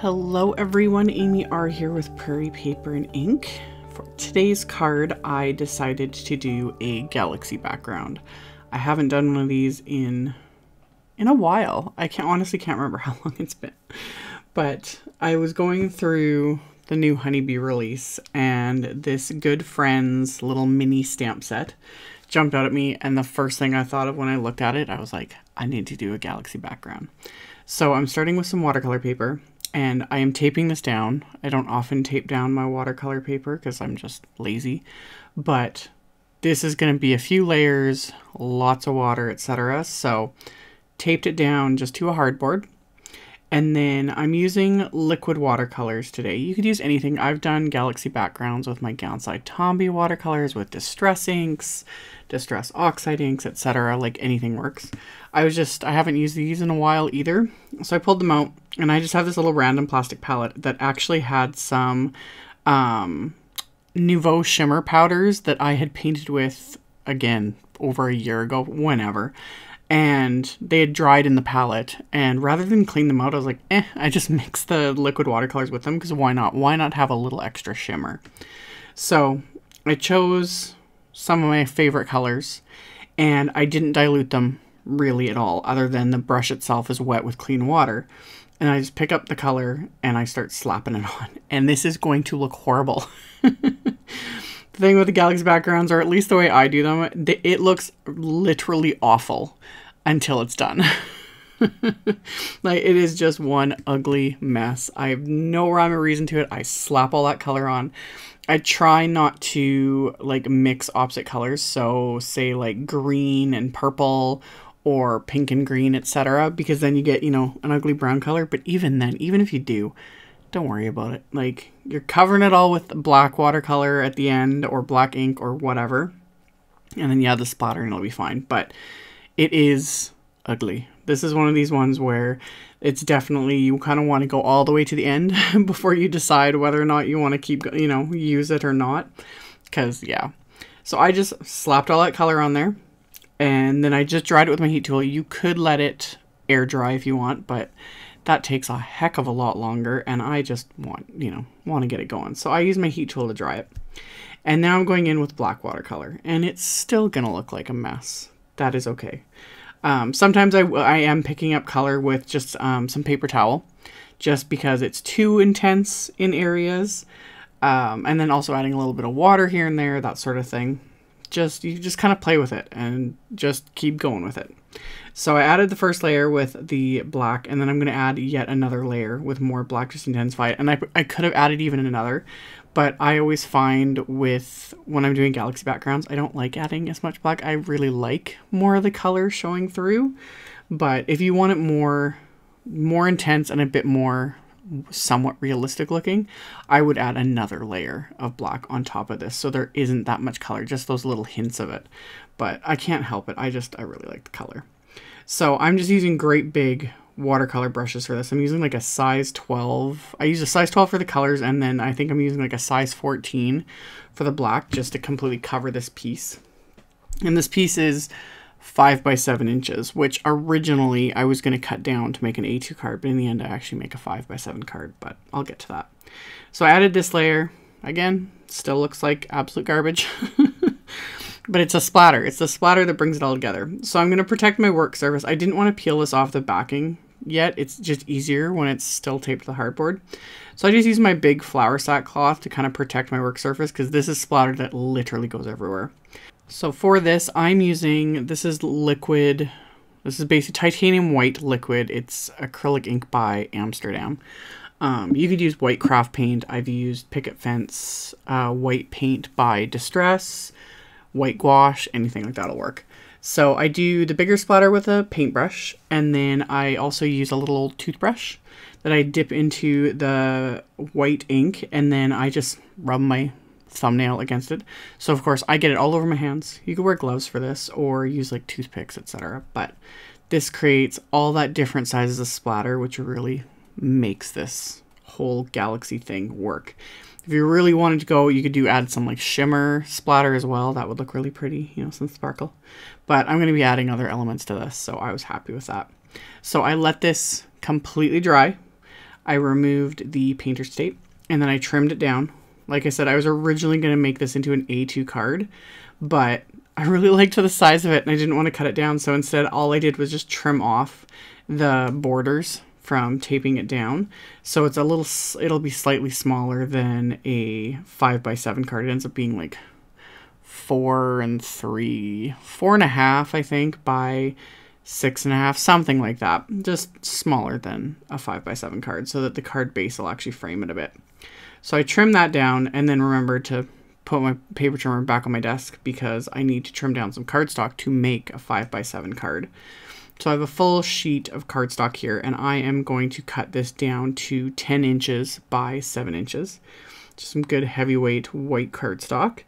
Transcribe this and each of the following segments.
Hello everyone, Amy R here with Prairie Paper and Ink. For today's card, I decided to do a galaxy background. I haven't done one of these in in a while. I can't honestly can't remember how long it's been. But I was going through the new Honeybee release and this Good Friends little mini stamp set jumped out at me and the first thing I thought of when I looked at it, I was like, I need to do a galaxy background. So I'm starting with some watercolor paper and I am taping this down. I don't often tape down my watercolor paper because I'm just lazy, but this is going to be a few layers, lots of water, etc. So taped it down just to a hardboard. And then I'm using liquid watercolors today. You could use anything. I've done galaxy backgrounds with my Gansai Tambi watercolors, with Distress inks, Distress oxide inks, etc. Like anything works. I was just, I haven't used these in a while either. So I pulled them out and I just have this little random plastic palette that actually had some um, Nuvo shimmer powders that I had painted with again over a year ago, whenever. And they had dried in the palette. And rather than clean them out, I was like, eh, I just mix the liquid watercolors with them because why not? Why not have a little extra shimmer? So I chose some of my favorite colors and I didn't dilute them really at all, other than the brush itself is wet with clean water. And I just pick up the color and I start slapping it on. And this is going to look horrible. thing with the galaxy backgrounds, or at least the way I do them, it looks literally awful until it's done. like it is just one ugly mess. I have no rhyme or reason to it. I slap all that color on. I try not to like mix opposite colors. So say like green and purple or pink and green, etc. Because then you get, you know, an ugly brown color. But even then, even if you do, don't worry about it. Like, you're covering it all with black watercolor at the end or black ink or whatever. And then, yeah, the splatter and it'll be fine. But it is ugly. This is one of these ones where it's definitely, you kind of want to go all the way to the end before you decide whether or not you want to keep, you know, use it or not. Because, yeah. So I just slapped all that color on there and then I just dried it with my heat tool. You could let it air dry if you want, but that takes a heck of a lot longer and I just want, you know, want to get it going. So I use my heat tool to dry it. And now I'm going in with black watercolor and it's still going to look like a mess. That is okay. Um, sometimes I, I am picking up color with just um, some paper towel just because it's too intense in areas. Um, and then also adding a little bit of water here and there, that sort of thing just you just kind of play with it and just keep going with it. So I added the first layer with the black and then I'm going to add yet another layer with more black just intensify it. And I, I could have added even another, but I always find with when I'm doing galaxy backgrounds, I don't like adding as much black. I really like more of the color showing through. But if you want it more more intense and a bit more somewhat realistic looking, I would add another layer of black on top of this so there isn't that much color, just those little hints of it. But I can't help it. I just, I really like the color. So I'm just using great big watercolor brushes for this. I'm using like a size 12. I use a size 12 for the colors and then I think I'm using like a size 14 for the black just to completely cover this piece. And this piece is five by seven inches, which originally I was going to cut down to make an A2 card, but in the end I actually make a five by seven card, but I'll get to that. So I added this layer. Again, still looks like absolute garbage, but it's a splatter. It's the splatter that brings it all together. So I'm going to protect my work surface. I didn't want to peel this off the backing yet. It's just easier when it's still taped to the hardboard. So I just use my big flour sack cloth to kind of protect my work surface because this is splatter that literally goes everywhere. So for this, I'm using, this is liquid, this is basically titanium white liquid. It's acrylic ink by Amsterdam. Um, you could use white craft paint. I've used picket fence, uh, white paint by Distress, white gouache, anything like that'll work. So I do the bigger splatter with a paintbrush, and then I also use a little old toothbrush that I dip into the white ink, and then I just rub my thumbnail against it. So of course I get it all over my hands. You could wear gloves for this or use like toothpicks, etc. But this creates all that different sizes of splatter, which really makes this whole galaxy thing work. If you really wanted to go, you could do add some like shimmer splatter as well. That would look really pretty, you know, some sparkle. But I'm going to be adding other elements to this, so I was happy with that. So I let this completely dry I removed the painter's tape and then I trimmed it down. Like I said, I was originally going to make this into an A2 card, but I really liked the size of it and I didn't want to cut it down. So instead, all I did was just trim off the borders from taping it down. So it's a little, it'll be slightly smaller than a 5 by 7 card. It ends up being like four and three, four and a half, I think, by six and a half, something like that. Just smaller than a five by seven card so that the card base will actually frame it a bit. So I trim that down and then remember to put my paper trimmer back on my desk because I need to trim down some cardstock to make a 5x7 card. So I have a full sheet of cardstock here and I am going to cut this down to 10 inches by 7 inches. Just some good heavyweight white cardstock.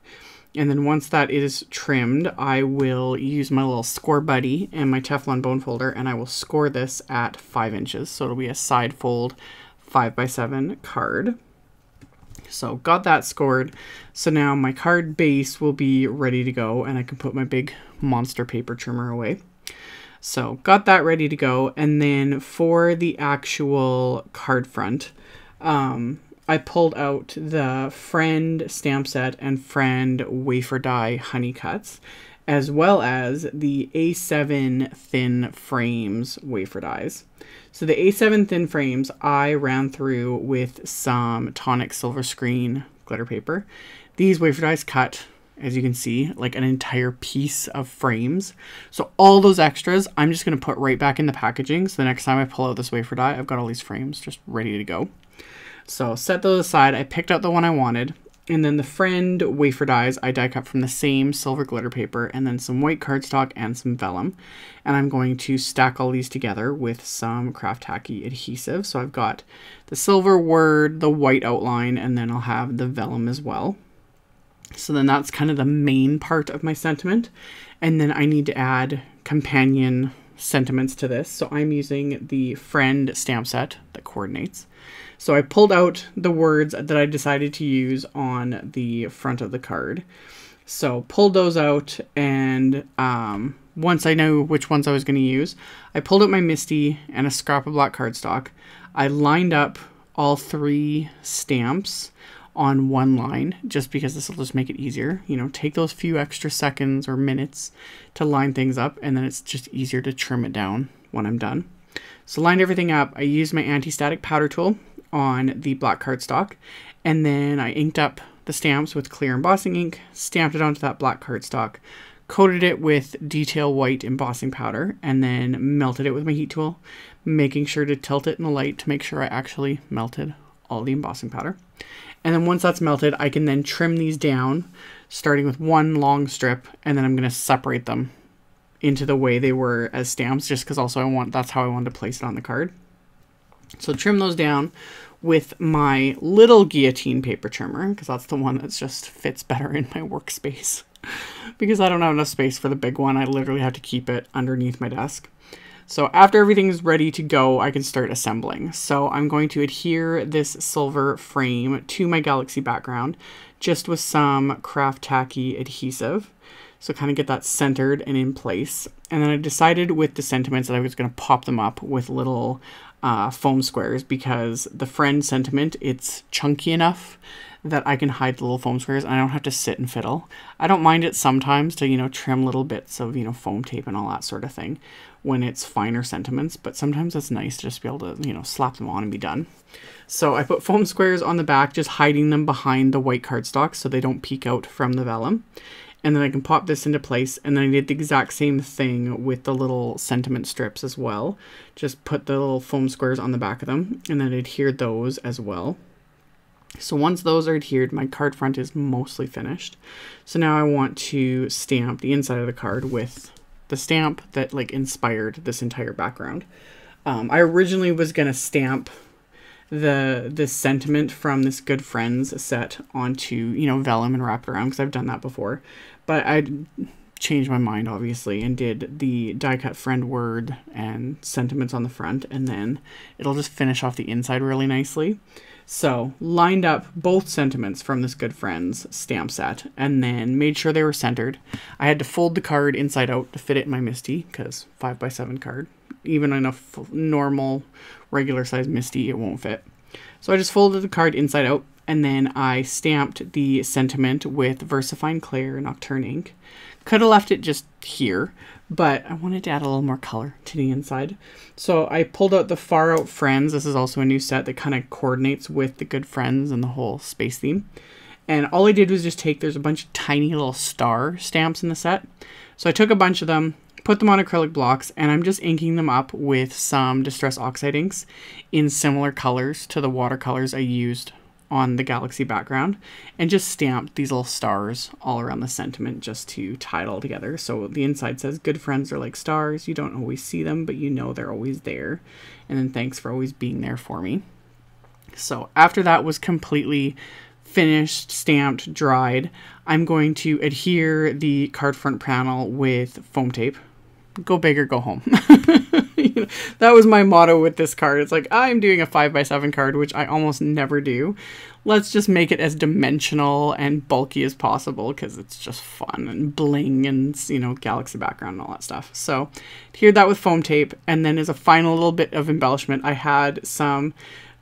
And then once that is trimmed, I will use my little score buddy and my Teflon bone folder and I will score this at 5 inches. So it'll be a side fold 5 by 7 card. So got that scored. So now my card base will be ready to go and I can put my big monster paper trimmer away. So got that ready to go. And then for the actual card front, um, I pulled out the Friend stamp set and Friend wafer die honey cuts, as well as the A7 thin frames wafer dies. So the A7 thin frames I ran through with some tonic silver screen glitter paper. These wafer dies cut, as you can see, like an entire piece of frames. So all those extras, I'm just going to put right back in the packaging. So the next time I pull out this wafer die, I've got all these frames just ready to go. So set those aside. I picked out the one I wanted. And then the Friend wafer dies I die cut from the same silver glitter paper and then some white cardstock and some vellum. And I'm going to stack all these together with some craft tacky adhesive. So I've got the silver word, the white outline, and then I'll have the vellum as well. So then that's kind of the main part of my sentiment. And then I need to add companion sentiments to this. So I'm using the Friend stamp set that coordinates. So I pulled out the words that I decided to use on the front of the card. So pulled those out and um, once I knew which ones I was going to use, I pulled out my MISTI and a scrap of black cardstock. I lined up all three stamps on one line just because this will just make it easier. You know, take those few extra seconds or minutes to line things up and then it's just easier to trim it down when I'm done. So lined everything up, I used my anti-static powder tool on the black cardstock. And then I inked up the stamps with clear embossing ink, stamped it onto that black cardstock, coated it with detail white embossing powder, and then melted it with my heat tool, making sure to tilt it in the light to make sure I actually melted all the embossing powder. And then once that's melted, I can then trim these down, starting with one long strip, and then I'm going to separate them into the way they were as stamps, just because also I want, that's how I wanted to place it on the card. So trim those down with my little guillotine paper trimmer because that's the one that just fits better in my workspace. because I don't have enough space for the big one, I literally have to keep it underneath my desk. So after everything is ready to go, I can start assembling. So I'm going to adhere this silver frame to my Galaxy background just with some craft tacky adhesive. So kind of get that centered and in place. And then I decided with the sentiments that I was going to pop them up with little uh, foam squares because the friend sentiment, it's chunky enough that I can hide the little foam squares and I don't have to sit and fiddle. I don't mind it sometimes to, you know, trim little bits of, you know, foam tape and all that sort of thing when it's finer sentiments, but sometimes it's nice to just be able to, you know, slap them on and be done. So I put foam squares on the back, just hiding them behind the white cardstock so they don't peek out from the vellum. And then I can pop this into place and then I did the exact same thing with the little sentiment strips as well. Just put the little foam squares on the back of them and then adhered those as well. So once those are adhered my card front is mostly finished. So now I want to stamp the inside of the card with the stamp that like inspired this entire background um, I originally was gonna stamp the the sentiment from this good friends set onto you know vellum and wrap it around because I've done that before, but I changed my mind obviously and did the die cut friend word and sentiments on the front and then it'll just finish off the inside really nicely. So lined up both sentiments from this good friends stamp set and then made sure they were centered. I had to fold the card inside out to fit it in my MISTI because five by seven card even in a normal, regular size MISTI, it won't fit. So I just folded the card inside out and then I stamped the sentiment with VersaFine Clair Nocturne ink. Could have left it just here, but I wanted to add a little more color to the inside. So I pulled out the Far Out Friends. This is also a new set that kind of coordinates with the Good Friends and the whole space theme. And all I did was just take, there's a bunch of tiny little star stamps in the set. So I took a bunch of them, put them on acrylic blocks, and I'm just inking them up with some Distress Oxide inks in similar colors to the watercolors I used on the galaxy background and just stamped these little stars all around the sentiment just to tie it all together. So the inside says, Good friends are like stars. You don't always see them, but you know they're always there. And then thanks for always being there for me. So after that was completely finished, stamped, dried, I'm going to adhere the card front panel with foam tape. Go big or go home. you know, that was my motto with this card. It's like, I'm doing a 5x7 card, which I almost never do. Let's just make it as dimensional and bulky as possible because it's just fun and bling and, you know, galaxy background and all that stuff. So, adhered that with foam tape. And then as a final little bit of embellishment, I had some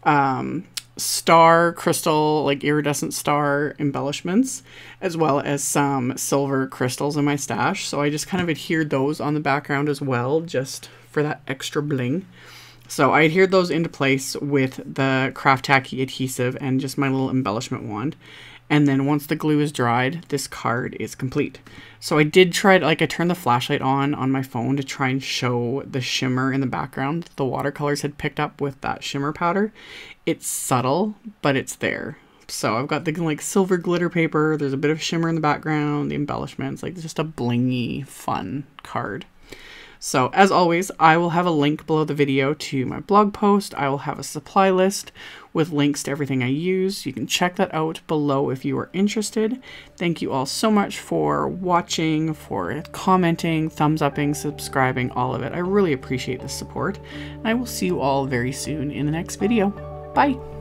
um, star crystal, like iridescent star embellishments, as well as some silver crystals in my stash. So I just kind of adhered those on the background as well, just for that extra bling. So I adhered those into place with the Craft Tacky adhesive and just my little embellishment wand. And then once the glue is dried, this card is complete. So I did try, to like I turned the flashlight on on my phone to try and show the shimmer in the background the watercolors had picked up with that shimmer powder. It's subtle, but it's there. So I've got the like silver glitter paper, there's a bit of shimmer in the background, the embellishments, like just a blingy, fun card. So as always, I will have a link below the video to my blog post. I will have a supply list with links to everything I use. You can check that out below if you are interested. Thank you all so much for watching, for commenting, thumbs upping, subscribing, all of it. I really appreciate the support. And I will see you all very soon in the next video. Bye!